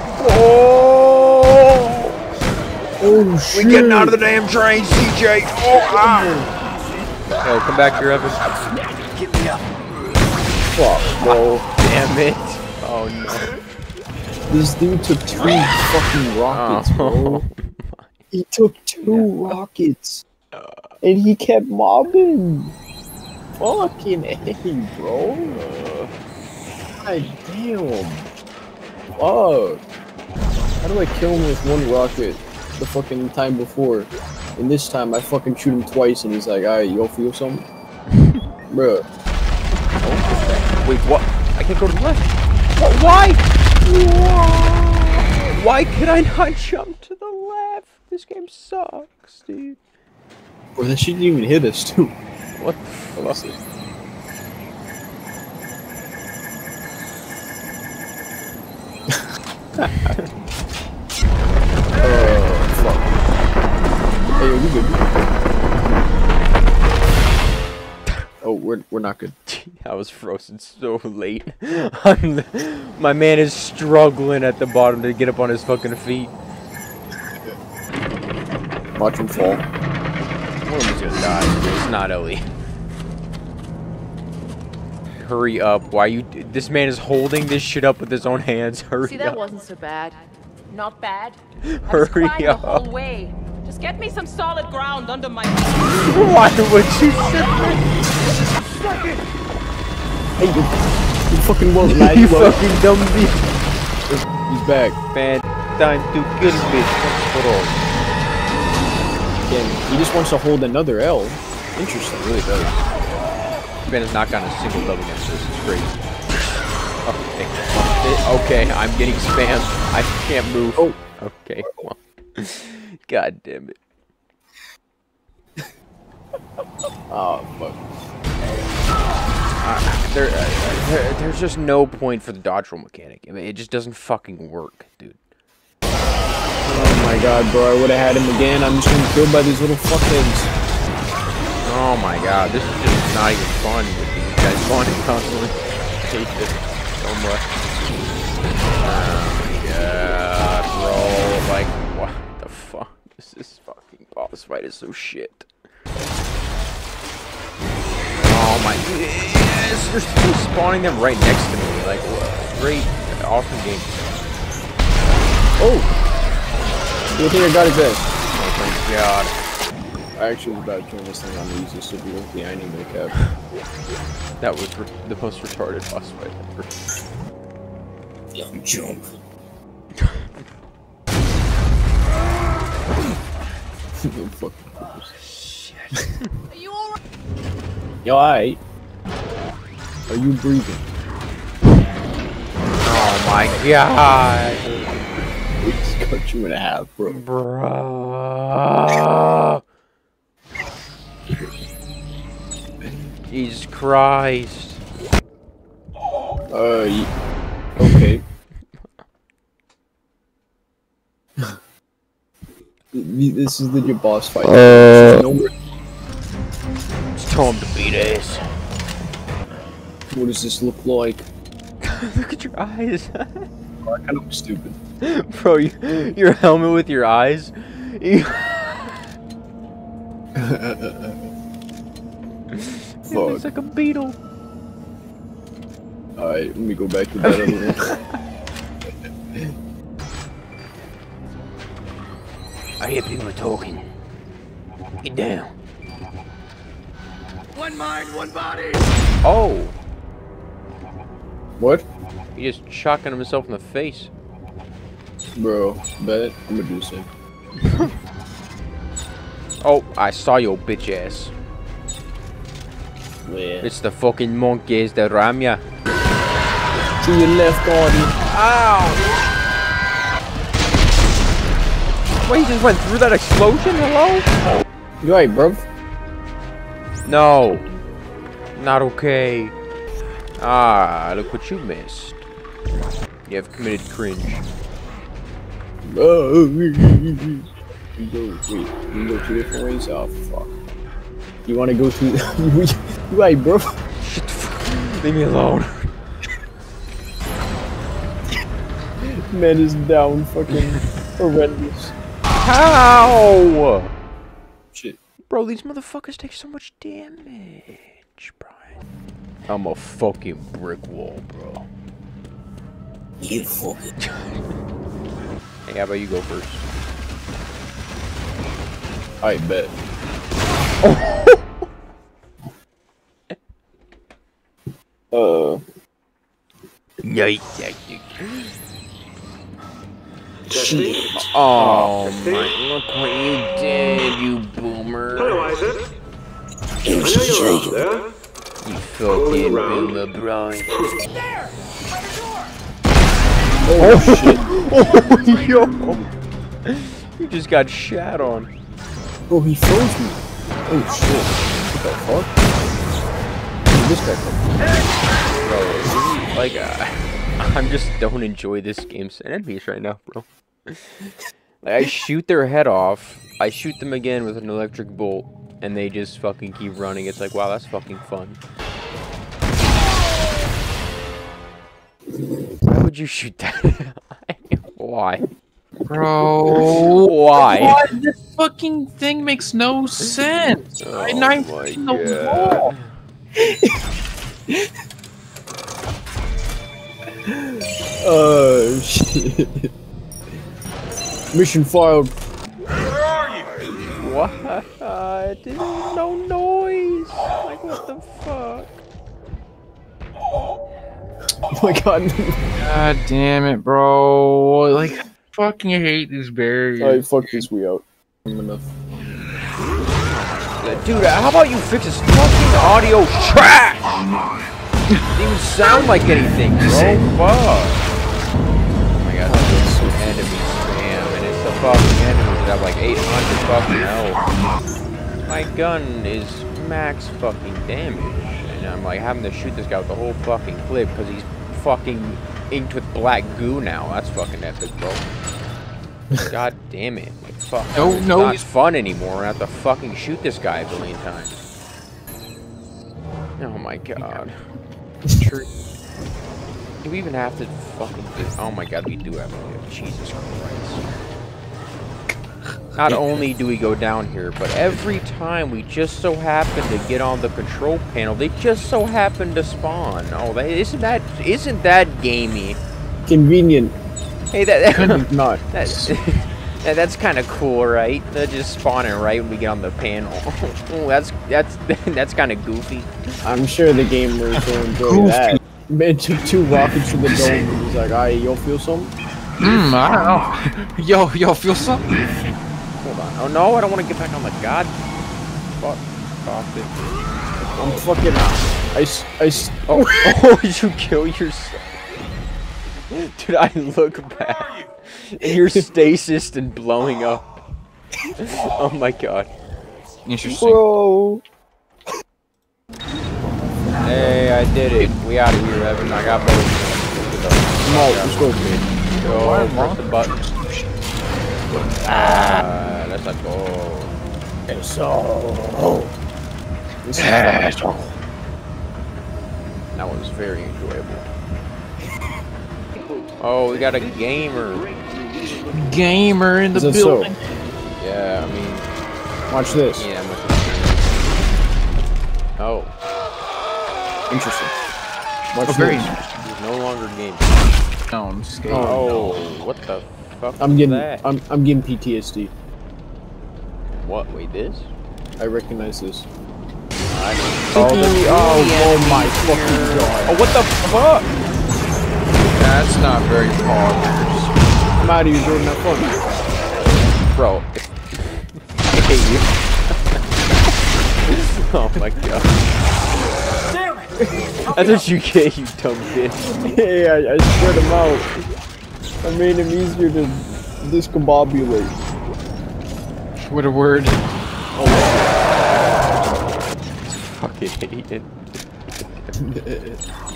the ball. Oh shit! We getting out of the damn train, CJ. Oh, ah. Oh, come back here, Evan. Get me up. Fuck, bro. Damn it. Oh no. This dude took two fucking rockets, Oh. bro. He took two rockets. And he kept mobbing. Fucking A, bro. God damn. Fuck. How do I kill him with one rocket the fucking time before? And this time I fucking shoot him twice and he's like, alright, you all feel something? Bruh. Wait, what? I can't go to the left. What? Why? Why? Why could I not jump to the left? This game sucks, dude. Bro, that shit didn't even hit us, too. What the fuck? Oh, fuck. Hey, yo, you good? Oh, we're, we're not good. I was frozen so late. I'm the- my man is struggling at the bottom to get up on his fucking feet. Watch him fall. One of them's gonna die. It's not Ellie. Hurry up! Why you? This man is holding this shit up with his own hands. Hurry See, that up! wasn't so bad. Not bad. Hurry crying the up. whole way. Just get me some solid ground under my Why would you sit there? Hey, you, you fucking won't lie, you fucking dumb bitch! He's back. Man, time to kill bitch. Hold on. Again, he just wants to hold another L. Interesting, really does. Man has not gotten a single double against this. It's crazy. Okay. Okay, I'm getting spammed. I can't move. Oh. Okay, well. God damn it. Oh, fuck. Uh, there, uh, there, there's just no point for the dodge roll mechanic. I mean, it just doesn't fucking work, dude. Oh my god, bro, I would have had him again. I'm just getting killed by these little fuckheads. Oh my god, this is just not even fun with these guys spawning constantly. I hate this so much. Oh my god, bro. Like, what the fuck? This is fucking boss fight is so shit. Oh my yes, they're still spawning them right next to me. Like, what? great, awesome game. Oh! You think I got his ass? Oh my god. I actually was about to turn this thing on the easiest super quickly. I need to cap. That was the most retarded boss fight ever. Young jump. Fuck. Are you alright? Yo, alright. Are you breathing? Oh my god. We just cut you in half, bro. Bruh. Christ. Uh, okay. this is the your boss fight. Uh. No more- It's time to beat ass. what does this look like? Look at your eyes. I kind of stupid. Bro, you, your helmet with your eyes. You, it's Fuck. like a beetle. Alright, let me go back to that other room. I hear people talking. Get down. One mind, one body. Oh, what? he just shotgun himself in the face. Bro, bet I'm gonna do the same. Oh, I saw your bitch ass. Yeah. It's the fucking monkeys that ram ya. To your left, Gordy. Ow! Wait, he just went through that explosion? Hello? You alright, bro? No. Not okay. Ah, look what you missed. You have committed cringe. Oh, we go, wait, we go two different ways? Oh, fuck. You wanna go to, you, you alright, bro? Shut the fuck Leave me alone. Man is down, fucking horrendous. How? Shit. Bro, these motherfuckers take so much damage, Brian. I'm a fucking brick wall, bro. You fucking. Hey, how about you go first? I bet. uh, Testing. Oh my, look what you did, you boomer. Hello, Isaac. I know you're out there. You fucking around. boomer, Brian. Oh, oh shit. Oh yo! You just got shat on. Bro, he froze me. Oh shit. What the fuck? Where'd this guy come Bro, like, uh, I'm just don't enjoy this game's enemies right now, bro. Like, I shoot their head off, I shoot them again with an electric bolt, and they just fucking keep running. It's like, wow, that's fucking fun. Why would you shoot that? Why? Bro. Why? What? This fucking thing makes no sense. Oh I'm my the wall. Oh shit. Mission failed. What? No noise. Like what the fuck? Oh my god. God damn it, bro. Like, I fucking hate these barriers. Alright, fuck this, we out. Enough. Dude, how about you fix this fucking audio trash? Doesn't even sound like anything, bro. Fuck. Oh my god, this is enemy spam, and it's the fucking enemies that have like 800 fucking health. My gun is max fucking damage, and I'm like having to shoot this guy with the whole fucking clip because he's fucking inked with black goo now. That's fucking epic, bro. God damn it. Like, fuck. No, it's no, not he's- fun anymore. I have to fucking shoot this guy a billion times. Oh my god. True. Do we even have to fucking do Oh my god, we do have to do it. Jesus Christ. Not only do we go down here, but every time we just so happen to get on the control panel, they just so happen to spawn. Oh, that, isn't that isn't that gamey? Convenient. Hey, that, not. that yeah, that's kind of cool, right? They're just spawning right when we get on the panel. oh, that's that's that's kind of goofy. I'm sure the gamers will enjoy Goofy. that. Man took two rockets to the dome and he's like, alright, you'll feel something? Hmm, I don't know. Yo, yo, feel something? Hold on. Oh no, I don't want to get back on the god. Fuck. Fuck it. I'm fucking. I. s- I. s- Oh, oh, you kill yourself. Dude, I look back. And you're stasis and blowing up. Oh my god. Interesting. Bro. Hey, I did it. We out of here, Evan. I got both. No, let's go, man. Go, press the button. Ah, that's a goal. So. This is That was very enjoyable. Oh, we got a gamer. Gamer in the Is that so? building. Yeah, I mean, Watch this. yeah, I'm with you. Oh, Interesting. Watch Oh, very this. he's no longer gaming. No, I'm scared. Oh, what the fuck I'm getting. that? I'm. I'm getting PTSD. What? Wait, this? I recognize this. I Oh, the- oh, oh my fucking god. Oh, what the fuck? That's not very poggers. I'm out of you doing that fun. Bro. I hate you. oh my god. That's what you get, you dumb bitch. Hey, I, I spread them out. I made them easier to discombobulate. What a word. Oh. Fucking hate it.